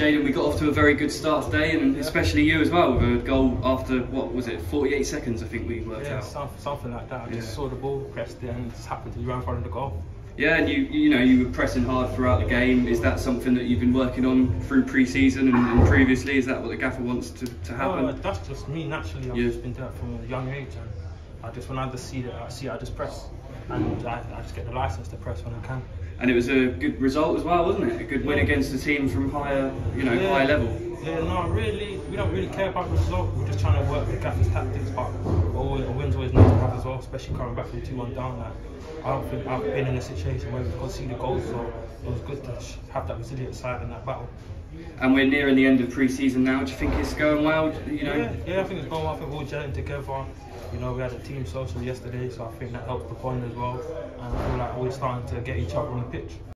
Jayden, we got off to a very good start today, and especially you as well, with a goal after what was it, 48 seconds? I think we worked Yeah, out. some, something like that. I just saw the ball, pressed it, and it just happened to run in front of the goal. Yeah, and you you know you were pressing hard throughout the game. Is that something that you've been working on through pre-season and, and previously? Is that what the gaffer wants to, to happen? Oh, that's just me naturally. I've Yeah. just been doing it from a young age, and I just when I just see it, I see, it, I just press, and I, I just get the license to press when I can. And it was a good result as well, wasn't it? A good win against a team from higher, you know, Yeah. higher level. Yeah, no, really, we don't really care about the result. We're just trying to work with Gaffer's tactics, but always, a win's always nice to have as well, especially coming back from 2 1 down. Like, I don't think I've been in a situation where we've conceded goals, so it was good to have that resilient side in that battle. And we're nearing the end of pre-season now. Do you think it's going well? You know, Yeah, yeah, I think it's going well. I think we're all gelling together. You know, we had a team social yesterday, so I think that helped the bond as well. And I feel like we're starting to get each other on the pitch.